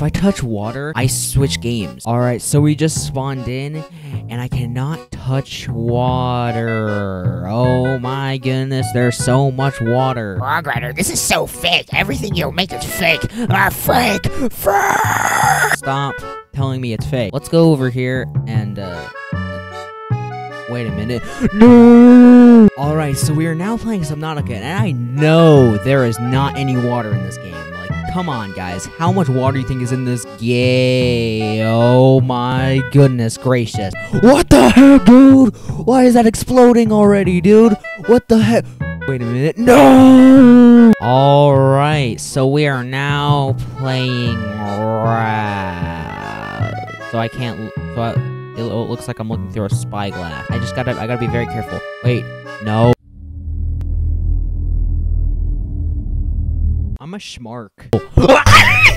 if I touch water, I switch games. Alright, so we just spawned in, and I cannot touch water. Oh my goodness, there's so much water. Frog Rider, this is so fake. Everything you make is fake. Ah, fake. Fake. Stop telling me it's fake. Let's go over here and, uh... Wait a minute. No! Alright, so we are now playing Subnautica, and I know there is not any water in this game. Like, come on, guys. How much water do you think is in this game? Oh my goodness gracious. What the heck, dude? Why is that exploding already, dude? What the heck? Wait a minute. No! Alright, so we are now playing. So I can't. So I, it looks like I'm looking through a spyglass. I just gotta. I gotta be very careful. Wait. No. I'm a schmark. Ah!